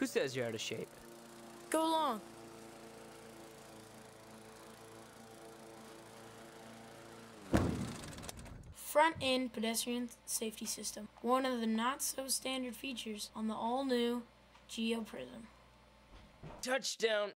Who says you're out of shape? Go along. Front end pedestrian safety system. One of the not so standard features on the all new Geo Prizm. Touchdown!